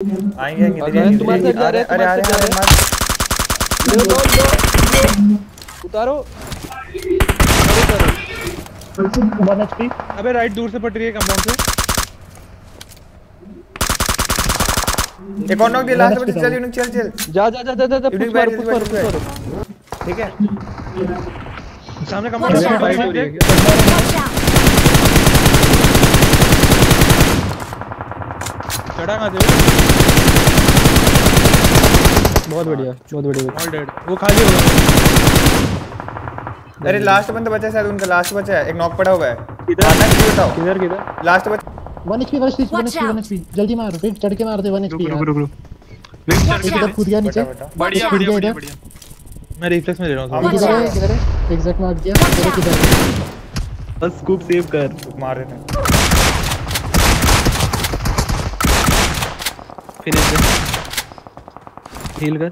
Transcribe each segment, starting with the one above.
आएँगे आएँगे इधर आएँगे, तुम्हारे इधर साइड जा रहे आएँगे। अरे अरे अरे लो लो उतारो वन एचपी अबे राइट दूर से पट रही है कंपाउंड से। एक और नॉक दिया लास्ट में चल यूनिक चल चल। जा जा जा जा जा पुश मारो पुश मारो पुश ठीक है। सामने कंपाउंड से out. फाइट हो रही है चढ़ा कहाँ से बहुत बढ़िया बहुत बढ़िया। ऑल डेड वो खाली हो गया। अरे लास्ट बंदा बचा है शायद उनका लास्ट बचा है। एक नॉक पड़ा हुआ है। किधर? है कि बताओ। किधर किधर? लास्ट बचा one HP one HP one Watch HP one HP जल्दी मार वेट चढ़ के मार दे वन एचपी रुक रुक रुक रुक। Watch इधर कूद गया नीचे? बढ़िया बढ़िया बढ़िया मैं रिफ्लेक्स में ले रहा हूँ किधर है किधर है? एग्जैक्ट मार दिया किधर है? बस स्कूप सेव कर। मार रहे थे फिनिश हील कर.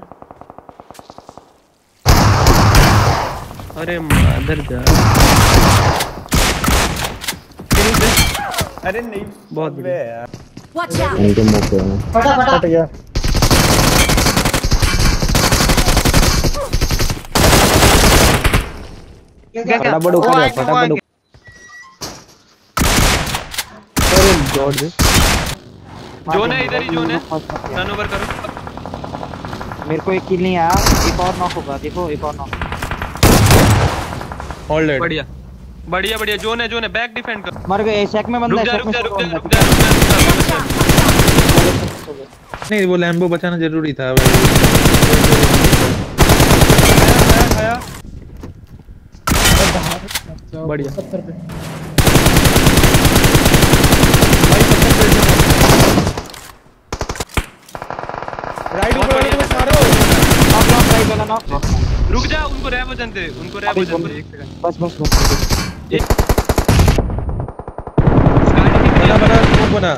अरे मदर जा. अरे नहीं बहुत बढ़िया। यार. Watch out! इनके मौके में फट गया. फटाफट ऊपर है फटाफट अरे गॉड दे जोन है इधर ही जोन है टर्न ओवर करो। मेरे को एक किल नहीं आया एक और नॉक होगा देखो एक और नॉक ऑल डेड बढ़िया बढ़िया बढ़िया जोन है जोन है बैक डिफेंड कर। मर गए सेक में बंदा है रुक जा रुक जा रुक जा रुक जा नहीं वो लैम्बो बचाना ज़रूरी था भाई। आया बढ़िया। पत्थर पे। राइट ऊपर वाले को मारो। नॉक नॉक राइट वाला नॉक रुक जा उनको रैप बजन दे उनको रैप बजन दे एक सेकंड बस बस बस बना बना स्मोक बना।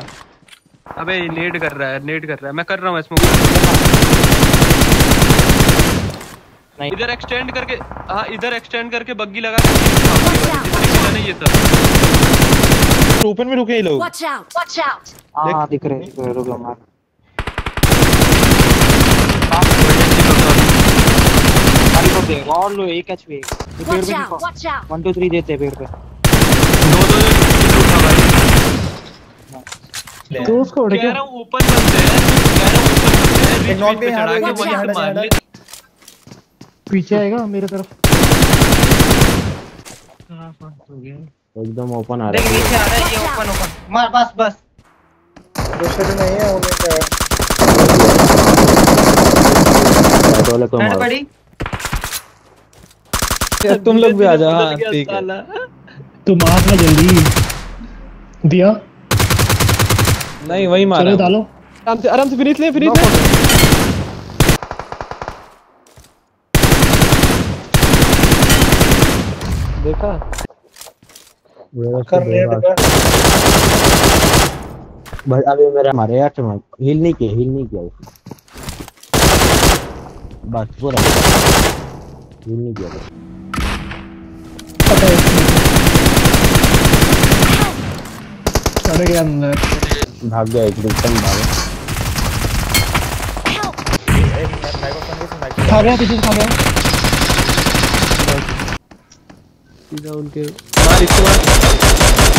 अबे नेट कर रहा है नेट कर रहा है। मैं कर रहा हूँ स्मोक नहीं। इधर एक्सटेंड करके हाँ इधर एक्सटेंड करके बग्गी लगा के नहीं ये सब ओपन में रुके ये लोग। Watch out! Watch out! हाँ दिख। रहे रहे रुको मार। को दे और लो एक एचपी ये पेड़ पे out! देखो Watch 1 2 3 देते हैं पेड़ पे। दो दो जो भाई तो उसको उड़ कह गया रहा हूँ ओपन बनते हैं। कह रहा हूँ ओपन बनते हैं। एक बीच पे चढ़ा के यहाँ वहीं पे, से मार ले पीछे आएगा मेरे तरफ़। एकदम ओपन आ रहा है। नीचे आ रहा है ये ओपन ओपन मार बस बस। दूसरे नहीं है उन्हें का राइट वाले को मारो। पड़ी। यार तुम लोग भी आ जाओ। हाँ ठीक है। तू मार ना जल्दी। दिया। नहीं वही मारा। चलो डालो। आराम से आराम से फिनिश ले फिनिश ले। देखा? कर रहे हैं भाई अभी मेरा मारे यार तुम हिल नहीं किया हिल नहीं किया उसने। बस पूरा। हिल नहीं किया बस। पता है चढ़ गया अंदर भाग गया एक एकदम भागा खा गया पीछे खा गया सीधा उनके मार इसको बाद